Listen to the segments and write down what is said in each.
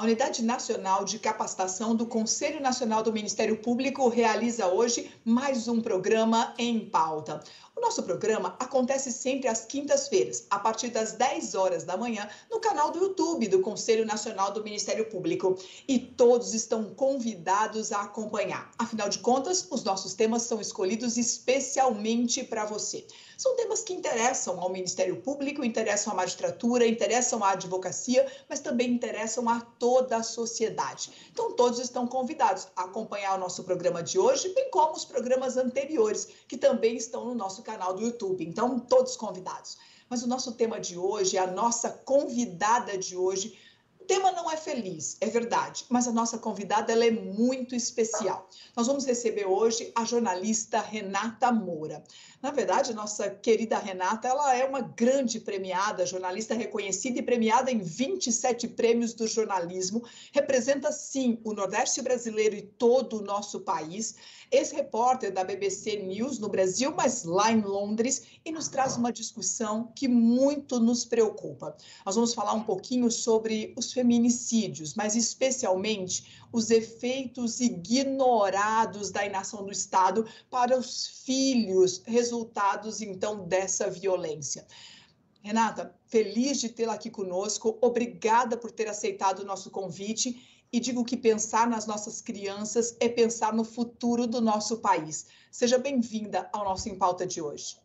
A Unidade Nacional de Capacitação do Conselho Nacional do Ministério Público realiza hoje mais um programa em pauta. O nosso programa acontece sempre às quintas-feiras, a partir das 10 horas da manhã, no canal do YouTube do Conselho Nacional do Ministério Público. E todos estão convidados a acompanhar. Afinal de contas, os nossos temas são escolhidos especialmente para você. São temas que interessam ao Ministério Público, interessam à magistratura, interessam à advocacia, mas também interessam a toda a sociedade. Então, todos estão convidados a acompanhar o nosso programa de hoje, bem como os programas anteriores, que também estão no nosso canal do YouTube. Então, todos convidados. Mas o nosso tema de hoje, a nossa convidada de hoje, tema não é feliz, é verdade, mas a nossa convidada ela é muito especial. Nós vamos receber hoje a jornalista Renata Moura. Na verdade, nossa querida Renata, ela é uma grande premiada, jornalista reconhecida e premiada em 27 prêmios do jornalismo, representa sim o Nordeste brasileiro e todo o nosso país. Ex-repórter da BBC News no Brasil, mas lá em Londres, e nos traz uma discussão que muito nos preocupa. Nós vamos falar um pouquinho sobre os feminicídios, mas especialmente os efeitos ignorados da inação do Estado para os filhos, resultados então dessa violência. Renata, feliz de tê-la aqui conosco, obrigada por ter aceitado o nosso convite e digo que pensar nas nossas crianças é pensar no futuro do nosso país. Seja bem-vinda ao nosso Em Pauta de hoje.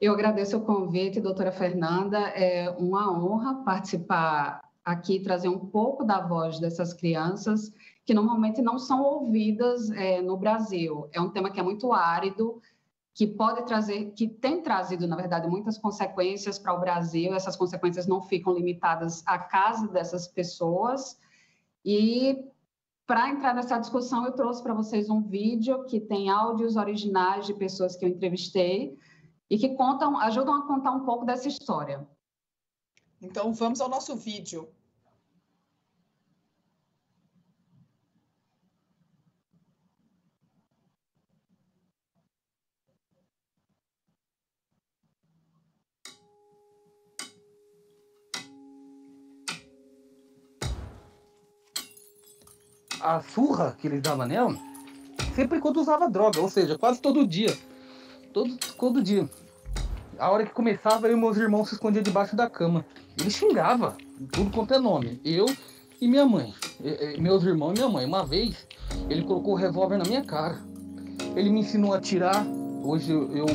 Eu agradeço o convite, doutora Fernanda. É uma honra participar aqui, trazer um pouco da voz dessas crianças que normalmente não são ouvidas é, no Brasil. É um tema que é muito árido, que pode trazer, que tem trazido, na verdade, muitas consequências para o Brasil. Essas consequências não ficam limitadas à casa dessas pessoas. E para entrar nessa discussão, eu trouxe para vocês um vídeo que tem áudios originais de pessoas que eu entrevistei e que contam, ajudam a contar um pouco dessa história. Então, vamos ao nosso vídeo. A surra que ele dava nela, sempre quando usava droga, ou seja, quase todo dia. Todo, todo dia. A hora que começava, eu e meus irmãos se escondiam debaixo da cama. Ele xingava, tudo quanto é nome. Eu e minha mãe. meus irmãos e minha mãe. Uma vez, ele colocou o revólver na minha cara. Ele me ensinou a atirar. Hoje eu, eu,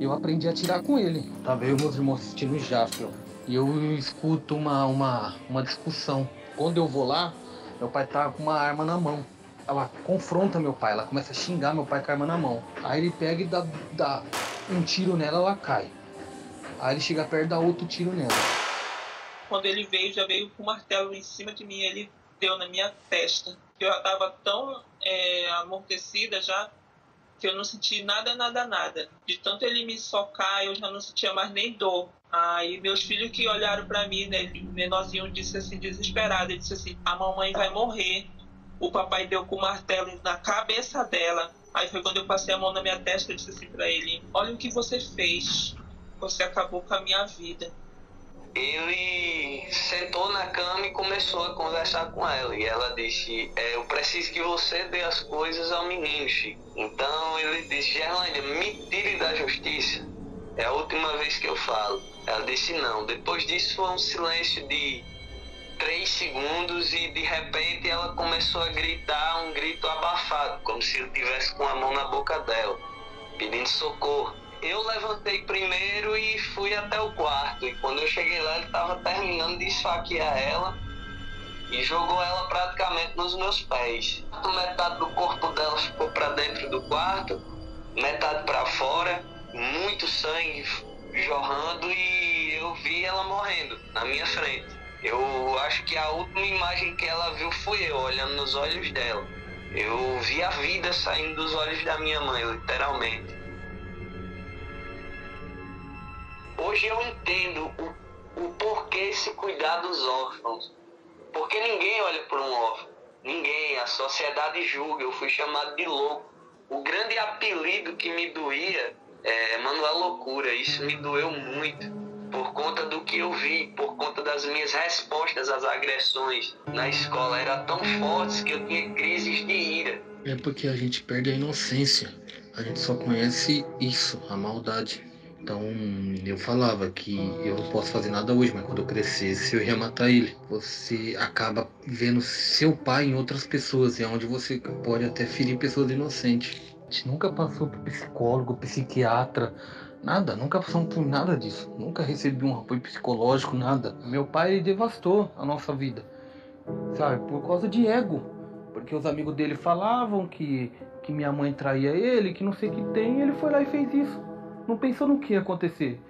eu aprendi a atirar com ele. Eu e meus irmãos assistindo Jasper. E eu escuto uma, uma, uma discussão. Quando eu vou lá, meu pai tá com uma arma na mão. Ela confronta meu pai, ela começa a xingar meu pai com a arma na mão. Aí ele pega e dá, dá um tiro nela, ela cai. Aí ele chega perto e dá outro tiro nela. Quando ele veio, já veio com o martelo em cima de mim, ele deu na minha testa. Eu já tava tão é, amortecida já que eu não senti nada, nada, nada. De tanto ele me socar, eu já não sentia mais nem dor. Aí meus filhos que olharam para mim, né, menorzinho disse assim, desesperado, ele disse assim, a mamãe vai morrer. O papai deu com o martelo na cabeça dela. Aí foi quando eu passei a mão na minha testa e disse assim para ele, olha o que você fez você acabou com a minha vida. Ele sentou na cama e começou a conversar com ela. E ela disse: é, Eu preciso que você dê as coisas ao menino, Chico. Então ele disse: Gerlândia, me tire da justiça. É a última vez que eu falo. Ela disse: Não. Depois disso foi um silêncio de três segundos e de repente ela começou a gritar um grito abafado, como se eu tivesse com a mão na boca dela, pedindo socorro eu levantei primeiro e fui até o quarto. E quando eu cheguei lá, ele estava terminando de esfaquear ela e jogou ela praticamente nos meus pés. Metade do corpo dela ficou para dentro do quarto, metade para fora, muito sangue jorrando e eu vi ela morrendo na minha frente. Eu acho que a última imagem que ela viu foi eu olhando nos olhos dela. Eu vi a vida saindo dos olhos da minha mãe, literalmente. Hoje eu entendo o, o porquê se cuidar dos órfãos. Porque ninguém olha por um órfão. Ninguém. A sociedade julga. Eu fui chamado de louco. O grande apelido que me doía é Manuel Loucura. Isso me doeu muito. Por conta do que eu vi, por conta das minhas respostas às agressões na escola eram tão fortes que eu tinha crises de ira. É porque a gente perde a inocência. A gente só conhece isso, a maldade. Então eu falava que eu não posso fazer nada hoje, mas quando eu crescesse eu ia matar ele. Você acaba vendo seu pai em outras pessoas, e é onde você pode até ferir pessoas inocentes. A gente nunca passou por psicólogo, psiquiatra, nada, nunca passamos por nada disso. Nunca recebi um apoio psicológico, nada. Meu pai devastou a nossa vida, sabe, por causa de ego. Porque os amigos dele falavam que, que minha mãe traía ele, que não sei o que tem, e ele foi lá e fez isso não pensou no que ia acontecer.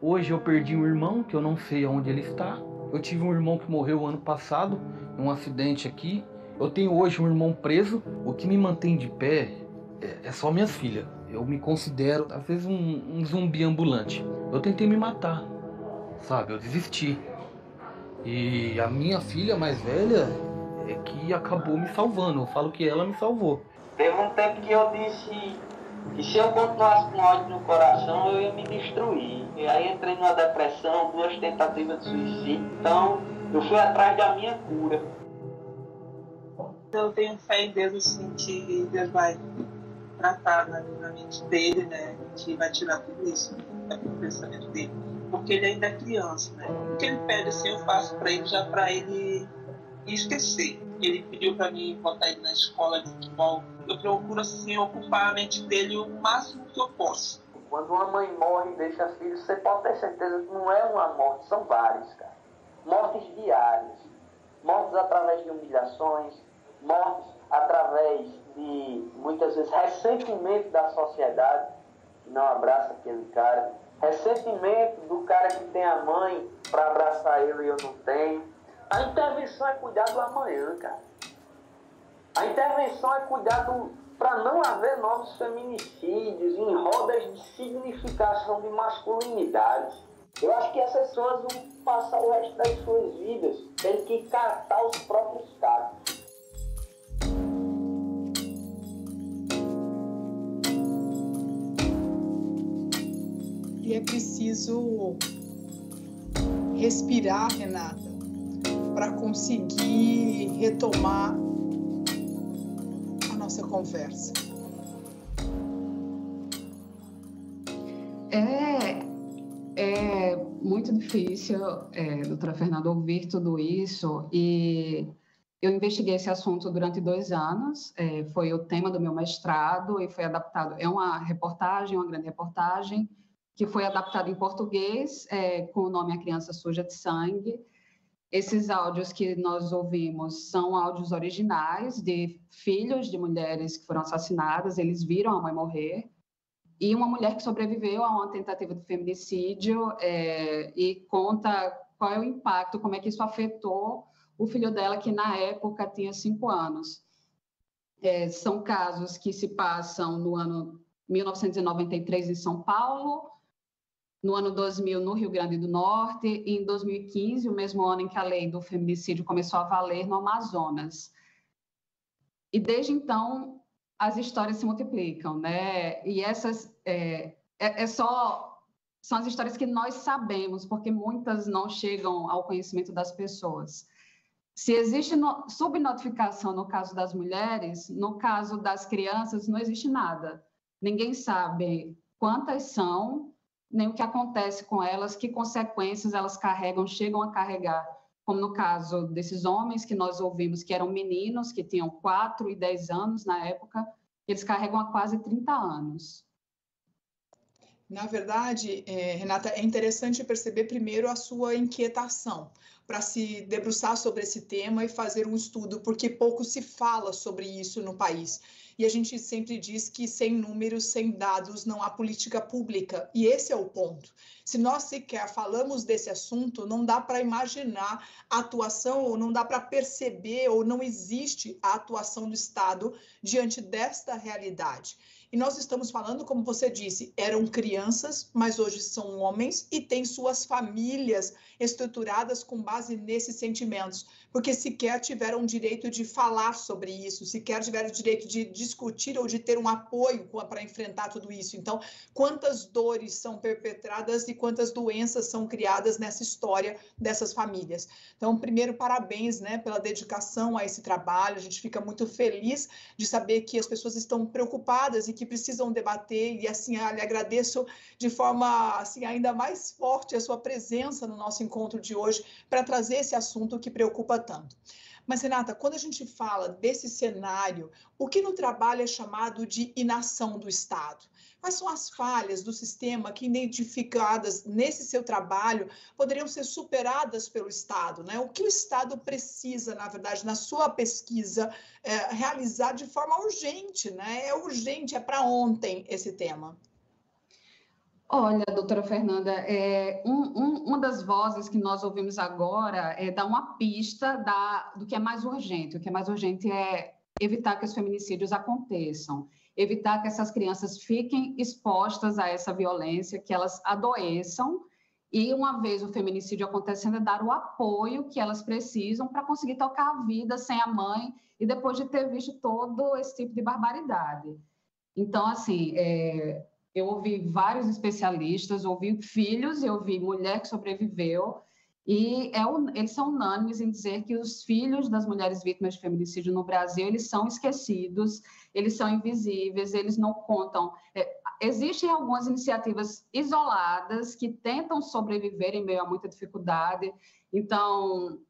Hoje eu perdi um irmão que eu não sei aonde ele está. Eu tive um irmão que morreu ano passado em um acidente aqui. Eu tenho hoje um irmão preso. O que me mantém de pé é, é só minhas filhas. Eu me considero, às vezes, um, um zumbi ambulante. Eu tentei me matar, sabe? Eu desisti. E a minha filha mais velha é que acabou me salvando. Eu falo que ela me salvou. Teve um tempo que eu disse e se eu continuasse com ódio no coração, eu ia me destruir. E aí entrei numa depressão, duas tentativas de suicídio. Então, eu fui atrás da minha cura. Eu tenho fé em Deus, assim, que Deus vai tratar na, na mente dele, né? Que vai tirar tudo isso né, do pensamento dele. Porque ele ainda é criança, né? O que ele pede, assim, eu faço para ele, já para ele esquecer. Ele pediu para mim botar ele na escola de futebol eu procuro assim ocupar a mente dele o máximo que eu posso. Quando uma mãe morre e deixa filhos, você pode ter certeza que não é uma morte, são várias, cara. Mortes diárias, mortes através de humilhações, mortes através de, muitas vezes, ressentimento da sociedade, que não abraça aquele cara, ressentimento do cara que tem a mãe para abraçar ele e eu não tenho. A intervenção é cuidar do amanhã, cara. A intervenção é cuidado para não haver novos feminicídios em rodas de significação de masculinidade. Eu acho que essas pessoas vão passar o resto das suas vidas tendo que catar os próprios cacos. E é preciso respirar, Renata, para conseguir retomar nossa conversa? É, é muito difícil, é, doutora Fernanda, ouvir tudo isso. E eu investiguei esse assunto durante dois anos, é, foi o tema do meu mestrado e foi adaptado, é uma reportagem, uma grande reportagem, que foi adaptada em português é, com o nome A Criança Suja de Sangue, esses áudios que nós ouvimos são áudios originais de filhos de mulheres que foram assassinadas, eles viram a mãe morrer, e uma mulher que sobreviveu a uma tentativa de feminicídio é, e conta qual é o impacto, como é que isso afetou o filho dela, que na época tinha cinco anos. É, são casos que se passam no ano 1993 em São Paulo, no ano 2000 no Rio Grande do Norte e em 2015, o mesmo ano em que a lei do feminicídio começou a valer no Amazonas. E desde então as histórias se multiplicam, né? E essas é, é, é só são as histórias que nós sabemos, porque muitas não chegam ao conhecimento das pessoas. Se existe no, subnotificação no caso das mulheres, no caso das crianças não existe nada. Ninguém sabe quantas são, nem o que acontece com elas, que consequências elas carregam, chegam a carregar, como no caso desses homens que nós ouvimos, que eram meninos, que tinham 4 e 10 anos na época, eles carregam há quase 30 anos. Na verdade, é, Renata, é interessante perceber primeiro a sua inquietação para se debruçar sobre esse tema e fazer um estudo, porque pouco se fala sobre isso no país. E a gente sempre diz que sem números, sem dados, não há política pública. E esse é o ponto. Se nós sequer falamos desse assunto, não dá para imaginar a atuação, ou não dá para perceber, ou não existe a atuação do Estado diante desta realidade. E nós estamos falando, como você disse, eram crianças, mas hoje são homens e têm suas famílias estruturadas com base nesses sentimentos, porque sequer tiveram o direito de falar sobre isso, sequer tiveram o direito de discutir ou de ter um apoio para enfrentar tudo isso. Então, quantas dores são perpetradas e quantas doenças são criadas nessa história dessas famílias. Então, primeiro, parabéns né, pela dedicação a esse trabalho. A gente fica muito feliz de saber que as pessoas estão preocupadas e que precisam debater e assim lhe agradeço de forma assim ainda mais forte a sua presença no nosso encontro de hoje para trazer esse assunto que preocupa tanto. Mas, Renata, quando a gente fala desse cenário, o que no trabalho é chamado de inação do Estado? Quais são as falhas do sistema que, identificadas nesse seu trabalho, poderiam ser superadas pelo Estado? Né? O que o Estado precisa, na verdade, na sua pesquisa, é, realizar de forma urgente? Né? É urgente, é para ontem esse tema. Olha, doutora Fernanda, é, um, um, uma das vozes que nós ouvimos agora é dar uma pista da, do que é mais urgente. O que é mais urgente é evitar que os feminicídios aconteçam, evitar que essas crianças fiquem expostas a essa violência, que elas adoeçam, e uma vez o feminicídio acontecendo, é dar o apoio que elas precisam para conseguir tocar a vida sem a mãe e depois de ter visto todo esse tipo de barbaridade. Então, assim, é, eu ouvi vários especialistas, ouvi filhos, eu ouvi mulher que sobreviveu, e é, eles são unânimes em dizer que os filhos das mulheres vítimas de feminicídio no Brasil, eles são esquecidos, eles são invisíveis, eles não contam. É, existem algumas iniciativas isoladas que tentam sobreviver em meio a muita dificuldade. Então,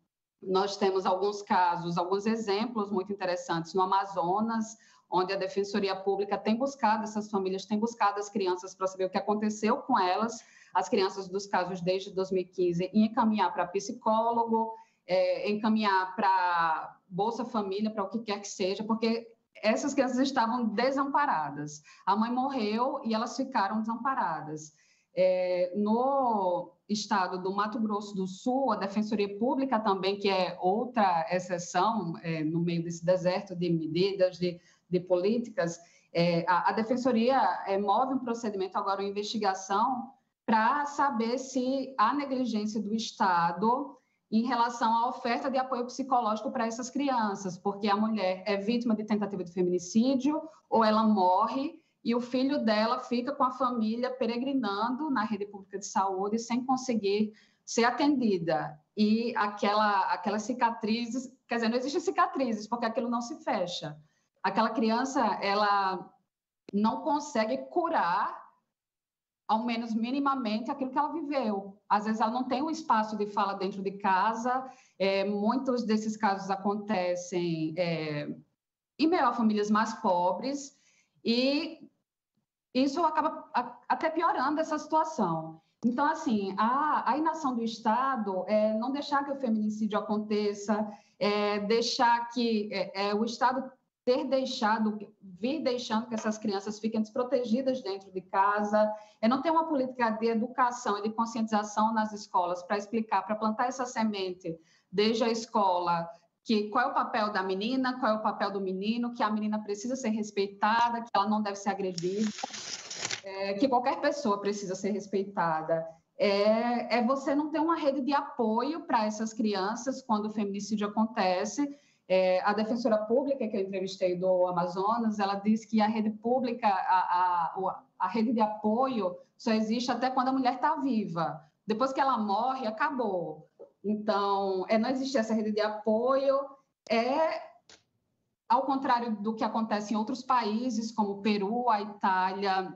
nós temos alguns casos, alguns exemplos muito interessantes no Amazonas, onde a Defensoria Pública tem buscado essas famílias, tem buscado as crianças para saber o que aconteceu com elas, as crianças dos casos desde 2015, e encaminhar para psicólogo, é, encaminhar para Bolsa Família, para o que quer que seja, porque essas crianças estavam desamparadas. A mãe morreu e elas ficaram desamparadas. É, no estado do Mato Grosso do Sul, a Defensoria Pública também, que é outra exceção é, no meio desse deserto de medidas, de de políticas, é, a, a, Defensoria é, move um procedimento agora, uma investigação, para saber se há negligência do Estado em relação à oferta de apoio psicológico para essas crianças, porque a mulher é vítima de tentativa de feminicídio ou ela morre e o filho dela fica com a família peregrinando na rede pública de saúde sem conseguir ser atendida. E aquela, aquelas cicatrizes, quer dizer, não existem cicatrizes, porque aquilo não se fecha aquela criança ela não consegue curar ao menos minimamente aquilo que ela viveu. Às vezes ela não tem um espaço de fala dentro de casa. É, muitos desses casos acontecem é, em meio a famílias mais pobres e isso acaba até piorando essa situação. Então, assim, a, a inação do Estado é não deixar que o feminicídio aconteça, é deixar que é, é o Estado ter deixado, vir deixando que essas crianças fiquem desprotegidas dentro de casa, é não ter uma política de educação e de conscientização nas escolas para explicar, para plantar essa semente desde a escola, que qual é o papel da menina, qual é o papel do menino, que a menina precisa ser respeitada, que ela não deve ser agredida, é, que qualquer pessoa precisa ser respeitada. É, é você não ter uma rede de apoio para essas crianças quando o feminicídio acontece, é, a defensora pública que eu entrevistei do Amazonas, ela disse que a rede pública, a, a, a rede de apoio só existe até quando a mulher está viva. Depois que ela morre, acabou. Então, é, não existe essa rede de apoio. É ao contrário do que acontece em outros países, como Peru, a Itália,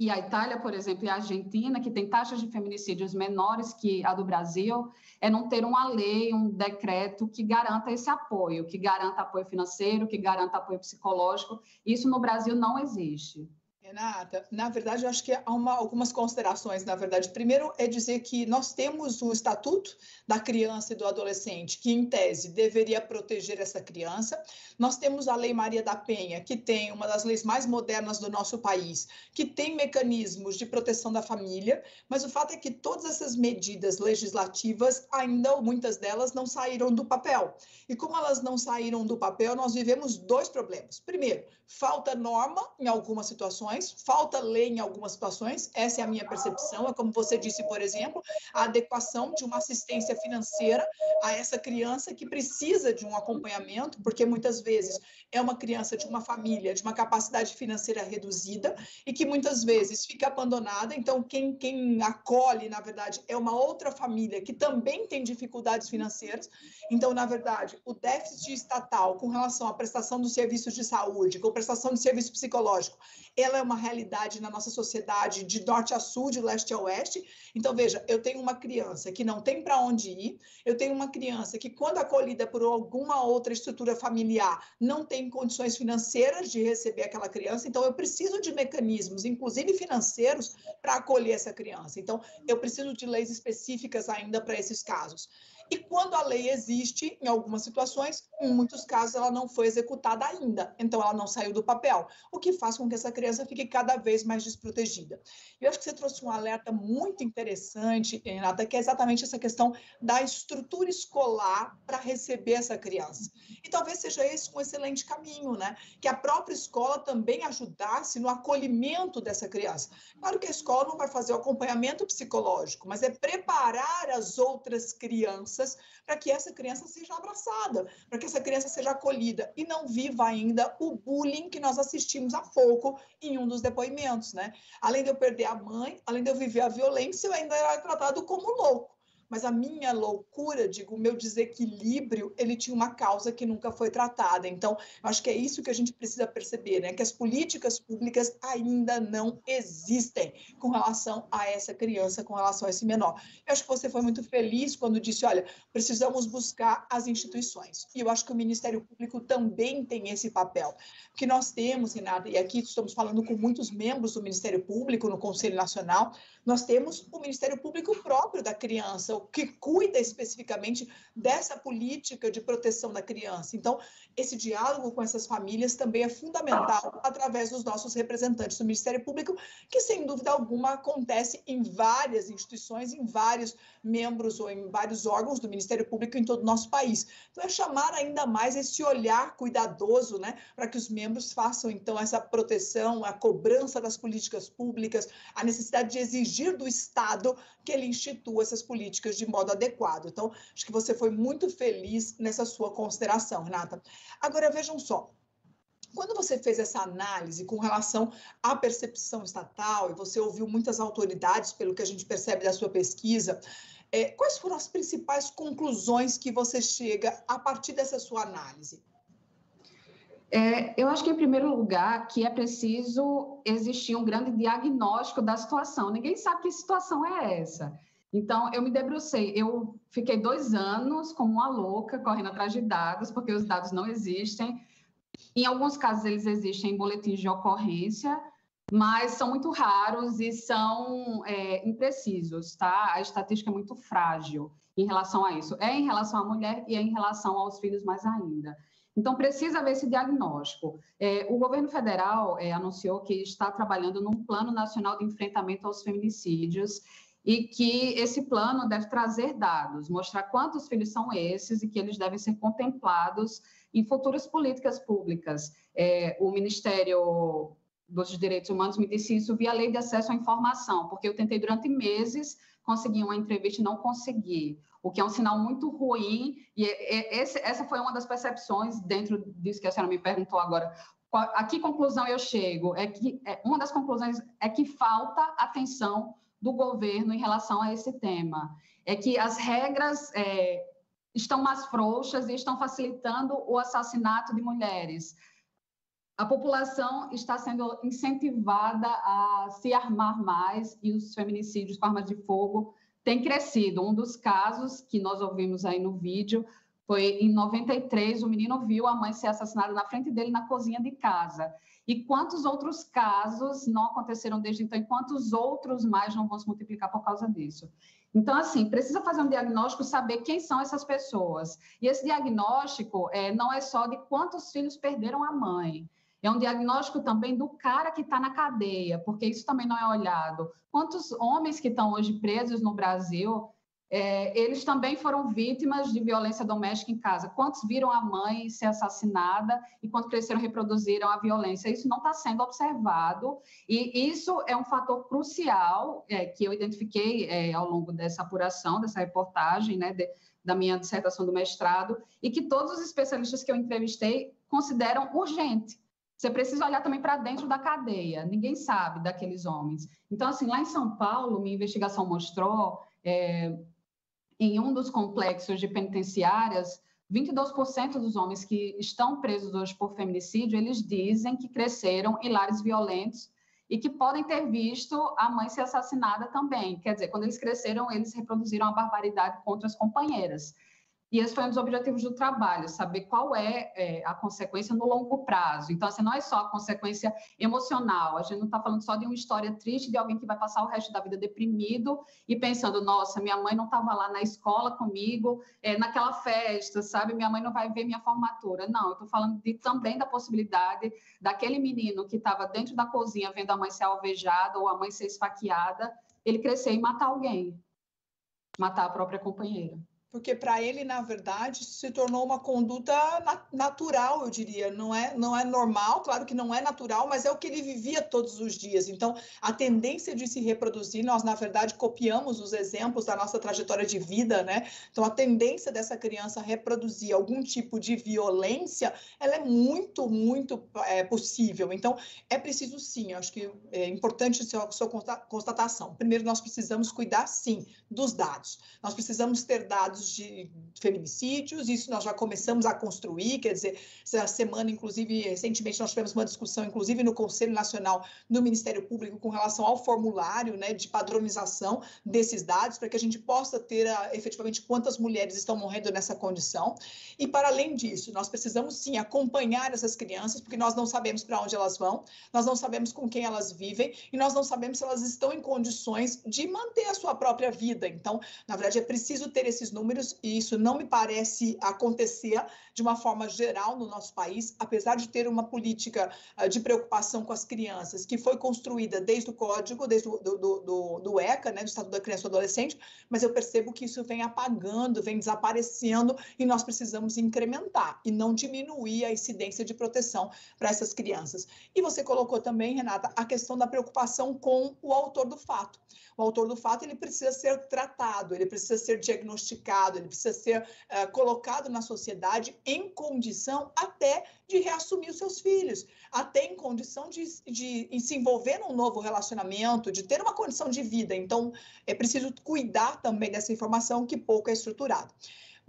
e a Itália, por exemplo, e a Argentina, que tem taxas de feminicídios menores que a do Brasil, é não ter uma lei, um decreto que garanta esse apoio, que garanta apoio financeiro, que garanta apoio psicológico. Isso no Brasil não existe. Renata, na verdade, eu acho que há uma, algumas considerações, na verdade. Primeiro é dizer que nós temos o Estatuto da Criança e do Adolescente, que, em tese, deveria proteger essa criança. Nós temos a Lei Maria da Penha, que tem uma das leis mais modernas do nosso país, que tem mecanismos de proteção da família, mas o fato é que todas essas medidas legislativas, ainda muitas delas, não saíram do papel. E como elas não saíram do papel, nós vivemos dois problemas. Primeiro, falta norma em algumas situações situações, falta lei em algumas situações, essa é a minha percepção. É como você disse, por exemplo, a adequação de uma assistência financeira a essa criança que precisa de um acompanhamento, porque muitas vezes é uma criança de uma família de uma capacidade financeira reduzida e que muitas vezes fica abandonada. Então, quem, quem acolhe, na verdade, é uma outra família que também tem dificuldades financeiras. Então, na verdade, o déficit estatal com relação à prestação dos serviços de saúde, com prestação de serviço psicológico, ela é uma realidade na nossa sociedade de norte a sul, de leste a oeste. Então, veja, eu tenho uma criança que não tem para onde ir, eu tenho uma criança que, quando acolhida por alguma outra estrutura familiar, não tem condições financeiras de receber aquela criança, então eu preciso de mecanismos, inclusive financeiros, para acolher essa criança. Então, eu preciso de leis específicas ainda para esses casos. E quando a lei existe, em algumas situações, em muitos casos ela não foi executada ainda, então ela não saiu do papel, o que faz com que essa criança fique cada vez mais desprotegida. Eu acho que você trouxe um alerta muito interessante, Renata, que é exatamente essa questão da estrutura escolar para receber essa criança. E talvez seja esse um excelente caminho, né? Que a própria escola também ajudasse no acolhimento dessa criança. Claro que a escola não vai fazer o acompanhamento psicológico, mas é preparar as outras crianças crianças para que essa criança seja abraçada, para que essa criança seja acolhida e não viva ainda o bullying que nós assistimos há pouco em um dos depoimentos, né? Além de eu perder a mãe, além de eu viver a violência, eu ainda era tratado como louco mas a minha loucura, digo, o meu desequilíbrio, ele tinha uma causa que nunca foi tratada. Então, acho que é isso que a gente precisa perceber, né? Que as políticas públicas ainda não existem com relação a essa criança, com relação a esse menor. Eu acho que você foi muito feliz quando disse, olha, precisamos buscar as instituições. E eu acho que o Ministério Público também tem esse papel. Que nós temos, Renata, e aqui estamos falando com muitos membros do Ministério Público no Conselho Nacional, nós temos o Ministério Público próprio da criança, que cuida especificamente dessa política de proteção da criança. Então, esse diálogo com essas famílias também é fundamental através dos nossos representantes do Ministério Público, que sem dúvida alguma acontece em várias instituições, em vários membros ou em vários órgãos do Ministério Público em todo o nosso país. Então, é chamar ainda mais esse olhar cuidadoso, né, para que os membros façam então essa proteção, a cobrança das políticas públicas, a necessidade de exigir do Estado que ele institua essas políticas de modo adequado. Então, acho que você foi muito feliz nessa sua consideração, Renata. Agora, vejam só, quando você fez essa análise com relação à percepção estatal, e você ouviu muitas autoridades, pelo que a gente percebe da sua pesquisa, é, quais foram as principais conclusões que você chega a partir dessa sua análise? É, eu acho que, em primeiro lugar, que é preciso existir um grande diagnóstico da situação. Ninguém sabe que situação é essa. Então, eu me debrucei. Eu fiquei dois anos como uma louca, correndo atrás de dados, porque os dados não existem. Em alguns casos, eles existem em boletins de ocorrência, mas são muito raros e são é, imprecisos, tá? A estatística é muito frágil em relação a isso. É em relação à mulher e é em relação aos filhos mais ainda. Então, precisa haver esse diagnóstico. É, o governo federal é, anunciou que está trabalhando num plano nacional de enfrentamento aos feminicídios e que esse plano deve trazer dados, mostrar quantos filhos são esses e que eles devem ser contemplados em futuras políticas públicas. É, o Ministério dos Direitos Humanos me disse isso via lei de acesso à informação, porque eu tentei durante meses conseguir uma entrevista e não consegui, o que é um sinal muito ruim, e esse, essa foi uma das percepções dentro disso que a senhora me perguntou agora. A que conclusão eu chego? É que é, uma das conclusões é que falta atenção do governo em relação a esse tema. É que as regras é, estão mais frouxas e estão facilitando o assassinato de mulheres. A população está sendo incentivada a se armar mais e os feminicídios com armas de fogo têm crescido. Um dos casos que nós ouvimos aí no vídeo Foi em 93, o menino viu a mãe ser assassinada na frente dele na cozinha de casa. E quantos outros casos não aconteceram desde então? E quantos outros mais não vão se multiplicar por causa disso? Então, assim, precisa fazer um diagnóstico, saber quem são essas pessoas. E esse diagnóstico é, não é só de quantos filhos perderam a mãe, é um diagnóstico também do cara que está na cadeia, porque isso também não é olhado. Quantos homens que estão hoje presos no Brasil, é, eles também foram vítimas de violência doméstica em casa. Quantos viram a mãe ser assassinada e quando cresceram reproduziram a violência? Isso não está sendo observado e isso é um fator crucial é, que eu identifiquei é, ao longo dessa apuração, dessa reportagem, né, de, da minha dissertação do mestrado, e que todos os especialistas que eu entrevistei consideram urgente. Você precisa olhar também para dentro da cadeia. Ninguém sabe daqueles homens. Então, assim, lá em São Paulo, minha investigação mostrou, é, em um dos complexos de penitenciárias, 22% dos homens que estão presos hoje por feminicídio, eles dizem que cresceram em lares violentos e que podem ter visto a mãe ser assassinada também. Quer dizer, quando eles cresceram, eles reproduziram a barbaridade contra as companheiras. E esse foi um dos objetivos do trabalho, saber qual é, é, a consequência no longo prazo. Então, assim, não é só a consequência emocional, a gente não está falando só de uma história triste de alguém que vai passar o resto da vida deprimido e pensando, nossa, minha mãe não estava lá na escola comigo, é, naquela festa, sabe? Minha mãe não vai ver minha formatura. Não, eu estou falando de, também da possibilidade daquele menino que estava dentro da cozinha vendo a mãe ser alvejada ou a mãe ser esfaqueada, ele crescer e matar alguém, matar a própria companheira porque para ele, na verdade, se tornou uma conduta natural, eu diria. Não é, não é normal, claro que não é natural, mas é o que ele vivia todos os dias. Então, a tendência de se reproduzir, nós, na verdade, copiamos os exemplos da nossa trajetória de vida, né? Então, a tendência dessa criança reproduzir algum tipo de violência, ela é muito, muito é, possível. Então, é preciso sim, acho que é importante a sua constatação. Primeiro, nós precisamos cuidar, sim, dos dados. Nós precisamos ter dados de feminicídios, isso nós já começamos a construir, quer dizer, essa semana, inclusive, recentemente nós tivemos uma discussão, inclusive no Conselho Nacional do Ministério Público, com relação ao formulário né, de padronização desses dados, para que a gente possa ter a, ah, efetivamente quantas mulheres estão morrendo nessa condição. E, para além disso, nós precisamos sim acompanhar essas crianças, porque nós não sabemos para onde elas vão, nós não sabemos com quem elas vivem, e nós não sabemos se elas estão em condições de manter a sua própria vida. Então, na verdade, é preciso ter esses números números, e isso não me parece acontecer de uma forma geral no nosso país, apesar de ter uma política uh, de preocupação com as crianças que foi construída desde o código, desde o do, do, do, do ECA, né, do Estatuto da Criança e do Adolescente, mas eu percebo que isso vem apagando, vem desaparecendo e nós precisamos incrementar e não diminuir a incidência de proteção para essas crianças. E você colocou também, Renata, a questão da preocupação com o autor do fato. O autor do fato ele precisa ser tratado, ele precisa ser diagnosticado, ele precisa ser uh, colocado na sociedade em condição até de reassumir os seus filhos, até em condição de, de, de se envolver num novo relacionamento, de ter uma condição de vida. Então, é preciso cuidar também dessa informação que pouco é estruturada.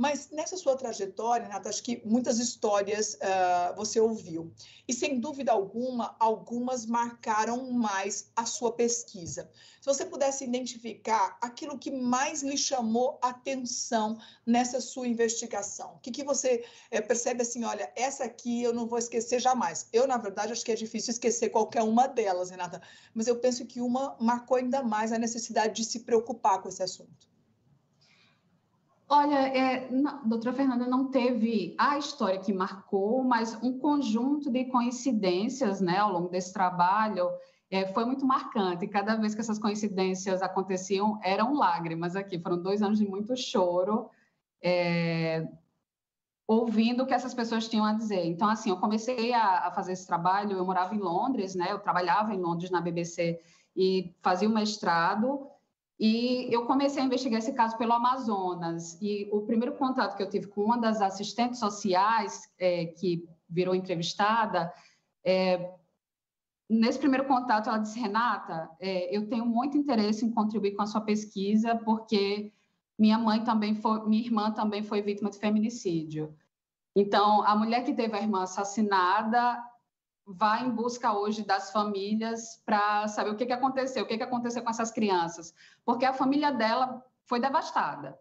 Mas nessa sua trajetória, Renata, acho que muitas histórias uh, você ouviu. E sem dúvida alguma, algumas marcaram mais a sua pesquisa. Se você pudesse identificar aquilo que mais lhe chamou atenção nessa sua investigação, o que, que você é, percebe assim, olha, essa aqui eu não vou esquecer jamais. Eu, na verdade, acho que é difícil esquecer qualquer uma delas, Renata, mas eu penso que uma marcou ainda mais a necessidade de se preocupar com esse assunto. Olha, é, não, doutora Fernanda não teve a história que marcou, mas um conjunto de coincidências né, ao longo desse trabalho é, foi muito marcante. Cada vez que essas coincidências aconteciam, eram lágrimas aqui. Foram dois anos de muito choro, é, ouvindo o que essas pessoas tinham a dizer. Então, assim, eu comecei a, a fazer esse trabalho, eu morava em Londres, né, eu trabalhava em Londres na BBC e fazia o mestrado, e eu comecei a investigar esse caso pelo Amazonas. E o primeiro contato que eu tive com uma das assistentes sociais é, que virou entrevistada, é, nesse primeiro contato ela disse: Renata, é, eu tenho muito interesse em contribuir com a sua pesquisa, porque minha mãe também foi, minha irmã também foi vítima de feminicídio. Então, a mulher que teve a irmã assassinada vai em busca hoje das famílias para saber o que, que aconteceu, o que, que aconteceu com essas crianças, porque a família dela foi devastada.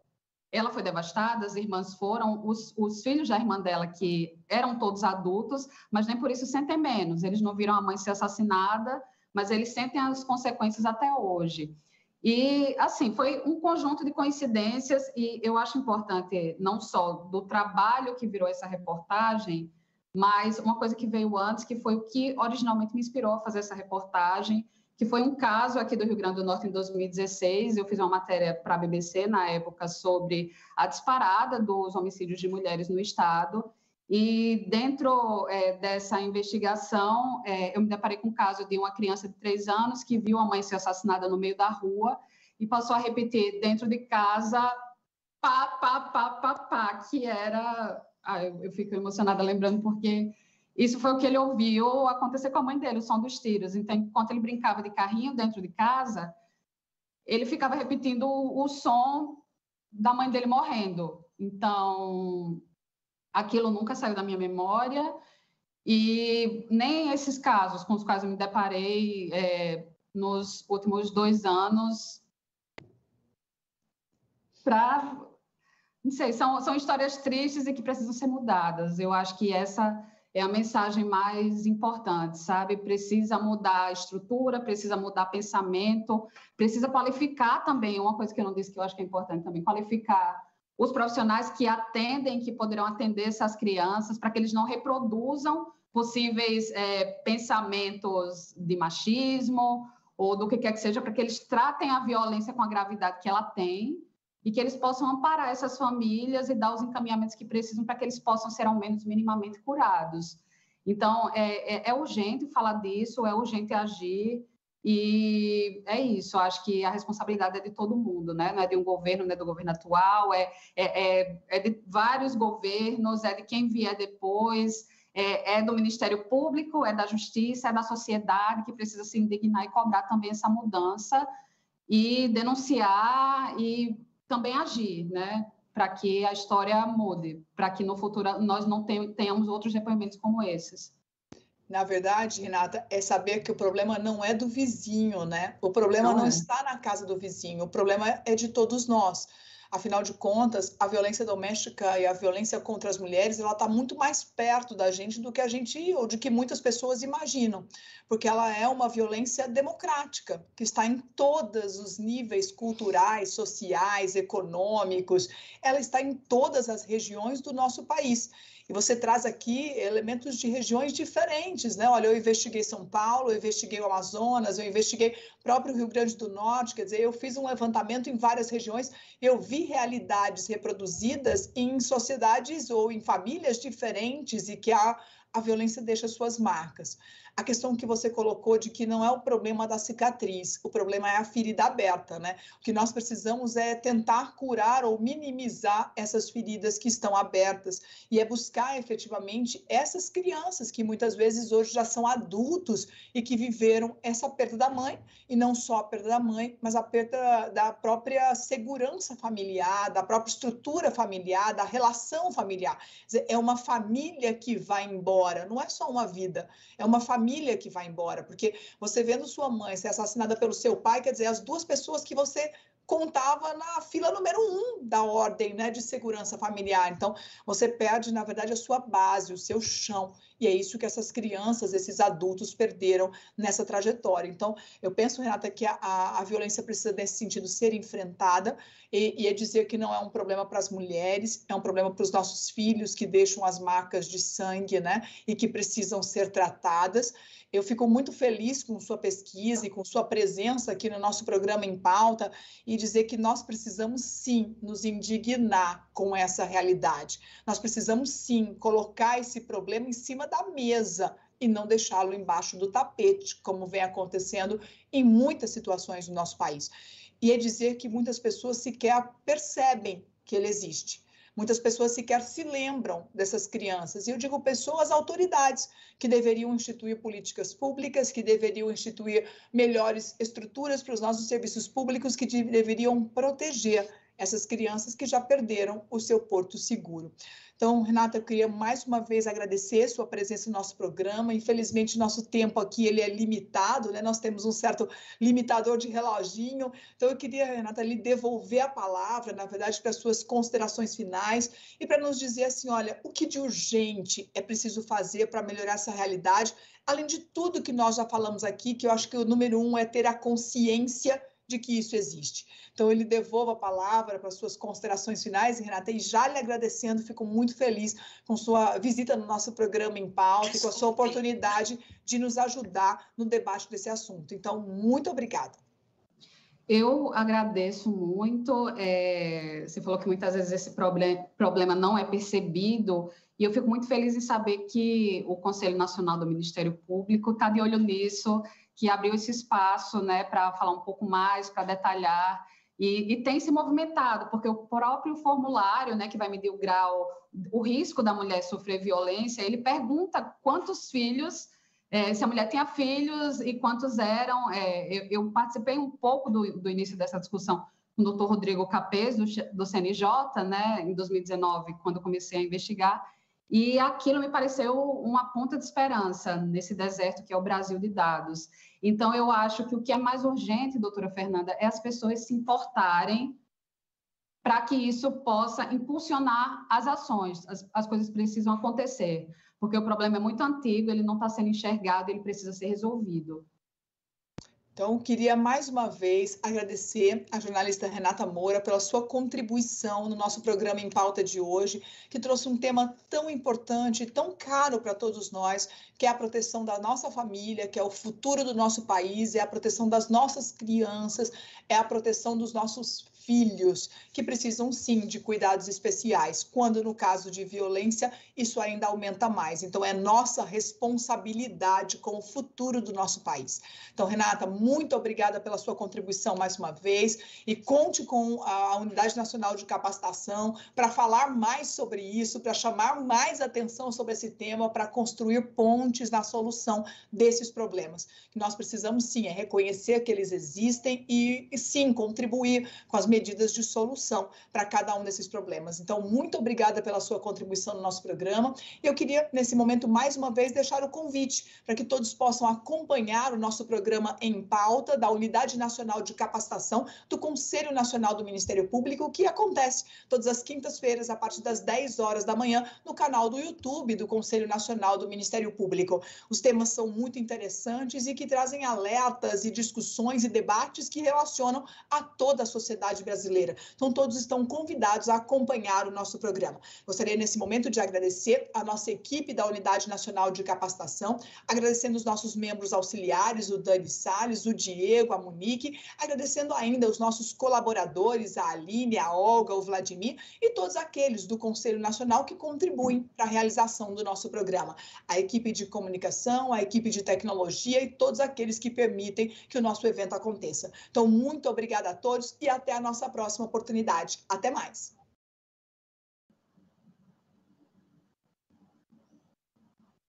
ela foi devastada, as irmãs foram, os, os, filhos da irmã dela, que eram todos adultos, mas nem por isso sentem menos. Eles não viram a mãe ser assassinada, mas eles sentem as consequências até hoje. E, assim, foi um conjunto de coincidências, e eu acho importante, não só do trabalho que virou essa reportagem, mas uma coisa que veio antes, que foi o que originalmente me inspirou a fazer essa reportagem, que foi um caso aqui do Rio Grande do Norte em 2016. Eu fiz uma matéria para a BBC na época sobre a disparada dos homicídios de mulheres no estado. E dentro é, dessa investigação, é, eu me deparei com o caso de uma criança de três anos que viu a mãe ser assassinada no meio da rua e passou a repetir dentro de casa pá, pá, pá, pá, pá, que era. Ah, eu, eu fico emocionada lembrando porque isso foi o que ele ouviu acontecer com a mãe dele, o som dos tiros. Então, enquanto ele brincava de carrinho dentro de casa, ele ficava repetindo o, o som da mãe dele morrendo. Então, aquilo nunca saiu da minha memória. E nem esses casos com os quais eu me deparei é, nos últimos dois anos, para. Não sei, são, são histórias tristes e que precisam ser mudadas. Eu acho que essa é a mensagem mais importante, sabe? Precisa mudar a estrutura, precisa mudar pensamento, precisa qualificar também, uma coisa que eu não disse que eu acho que é importante também, qualificar os profissionais que atendem, que poderão atender essas crianças, para que eles não reproduzam possíveis é, pensamentos de machismo ou do que quer que seja, para que eles tratem a violência com a gravidade que ela tem e que eles possam amparar essas famílias e dar os encaminhamentos que precisam para que eles possam ser ao menos minimamente curados. Então, é, é, é, urgente falar disso, é urgente agir, e é isso, acho que a responsabilidade é de todo mundo, né? Não é de um governo, não é do governo atual, é, é, é, é de vários governos, é de quem vier depois, é, é do Ministério Público, é da Justiça, é da sociedade que precisa se indignar e cobrar também essa mudança e denunciar e também agir, né? Para que a história mude, para que no futuro nós não tenhamos outros depoimentos como esses. Na verdade, Renata, é saber que o problema não é do vizinho, né? O problema não, não é. está na casa do vizinho, o problema é de todos nós. Afinal de contas, a violência doméstica e a violência contra as mulheres, ela está muito mais perto da gente do que a gente ou de que muitas pessoas imaginam, porque ela é uma violência democrática que está em todos os níveis culturais, sociais, econômicos. Ela está em todas as regiões do nosso país. E você traz aqui elementos de regiões diferentes, né? Olha, eu investiguei São Paulo, eu investiguei o Amazonas, eu investiguei o próprio Rio Grande do Norte, quer dizer, eu fiz um levantamento em várias regiões, eu vi realidades reproduzidas em sociedades ou em famílias diferentes e que a, a violência deixa suas marcas a questão que você colocou de que não é o problema da cicatriz, o problema é a ferida aberta, né? O que nós precisamos é tentar curar ou minimizar essas feridas que estão abertas e é buscar efetivamente essas crianças que muitas vezes hoje já são adultos e que viveram essa perda da mãe e não só a perda da mãe, mas a perda da própria segurança familiar, da própria estrutura familiar, da relação familiar. É uma família que vai embora, não é só uma vida, é uma família família que vai embora, porque você vendo sua mãe ser assassinada pelo seu pai, quer dizer, as duas pessoas que você contava na fila número um da ordem né, de segurança familiar. Então, você perde, na verdade, a sua base, o seu chão. E é isso que essas crianças, esses adultos perderam nessa trajetória. Então, eu penso, Renata, que a, a, violência precisa, nesse sentido, ser enfrentada e, e é dizer que não é um problema para as mulheres, é um problema para os nossos filhos que deixam as marcas de sangue, né? E que precisam ser tratadas. Eu fico muito feliz com sua pesquisa e com sua presença aqui no nosso programa em pauta e dizer que nós precisamos sim nos indignar com essa realidade. Nós precisamos sim colocar esse problema em cima da mesa e não deixá-lo embaixo do tapete, como vem acontecendo em muitas situações no nosso país. E é dizer que muitas pessoas sequer percebem que ele existe. Muitas pessoas sequer se lembram dessas crianças. E eu digo pessoas, autoridades, que deveriam instituir políticas públicas, que deveriam instituir melhores estruturas para os nossos serviços públicos, que deveriam proteger essas crianças que já perderam o seu porto seguro. Então, Renata, eu queria mais uma vez agradecer sua presença no nosso programa. Infelizmente, nosso tempo aqui ele é limitado, né? Nós temos um certo limitador de reloginho. Então, eu queria, Renata, lhe devolver a palavra, na verdade, para suas considerações finais e para nos dizer assim, olha, o que de urgente é preciso fazer para melhorar essa realidade, além de tudo que nós já falamos aqui, que eu acho que o número um é ter a consciência de que isso existe. Então, ele devolvo a palavra para suas considerações finais, Renata, e já lhe agradecendo, fico muito feliz com sua visita no nosso programa em pauta e com a sua oportunidade de nos ajudar no debate desse assunto. Então, muito obrigada. Eu agradeço muito. É, você falou que muitas vezes esse problem, problema não é percebido, e eu fico muito feliz em saber que o Conselho Nacional do Ministério Público está de olho nisso que abriu esse espaço né, para falar um pouco mais, para detalhar, e, e, tem se movimentado, porque o próprio formulário, né, que vai medir o grau, o risco da mulher sofrer violência, ele pergunta quantos filhos, é, se a mulher tinha filhos e quantos eram. É, eu, eu, participei um pouco do, do, início dessa discussão com o doutor Rodrigo Capês, do, do CNJ, né, em 2019, quando comecei a investigar, e aquilo me pareceu uma ponta de esperança nesse deserto que é o Brasil de dados. Então, eu acho que o que é mais urgente, doutora Fernanda, é as pessoas se importarem para que isso possa impulsionar as ações. As, as coisas precisam acontecer, porque o problema é muito antigo, ele não está sendo enxergado, ele precisa ser resolvido. Então, queria mais uma vez agradecer à jornalista Renata Moura pela sua contribuição no nosso programa em pauta de hoje, que trouxe um tema tão importante, tão caro para todos nós, que é a proteção da nossa família, que é o futuro do nosso país, é a proteção das nossas crianças, é a proteção dos nossos filhos que precisam sim de cuidados especiais, quando no caso de violência isso ainda aumenta mais. Então é nossa responsabilidade com o futuro do nosso país. Então Renata, muito obrigada pela sua contribuição mais uma vez e conte com a Unidade Nacional de Capacitação para falar mais sobre isso, para chamar mais atenção sobre esse tema, para construir pontes na solução desses problemas. Nós precisamos sim é reconhecer que eles existem e, e sim contribuir com as medidas medidas de solução para cada um desses problemas. Então, muito obrigada pela sua contribuição no nosso programa. Eu queria, nesse momento, mais uma vez, deixar o convite para que todos possam acompanhar o nosso programa em pauta da Unidade Nacional de Capacitação do Conselho Nacional do Ministério Público, que acontece todas as quintas-feiras, a partir das 10 horas da manhã, no canal do YouTube do Conselho Nacional do Ministério Público. Os temas são muito interessantes e que trazem alertas e discussões e debates que relacionam a toda a sociedade brasileira. Então, todos estão convidados a acompanhar o nosso programa. Gostaria, nesse momento, de agradecer a nossa equipe da Unidade Nacional de Capacitação, agradecendo os nossos membros auxiliares, o Dani Salles, o Diego, a Monique, agradecendo ainda os nossos colaboradores, a Aline, a Olga, o Vladimir e todos aqueles do Conselho Nacional que contribuem para a realização do nosso programa. A equipe de comunicação, a equipe de tecnologia e todos aqueles que permitem que o nosso evento aconteça. Então, muito obrigada a todos e até a nossa nossa próxima oportunidade. Até mais!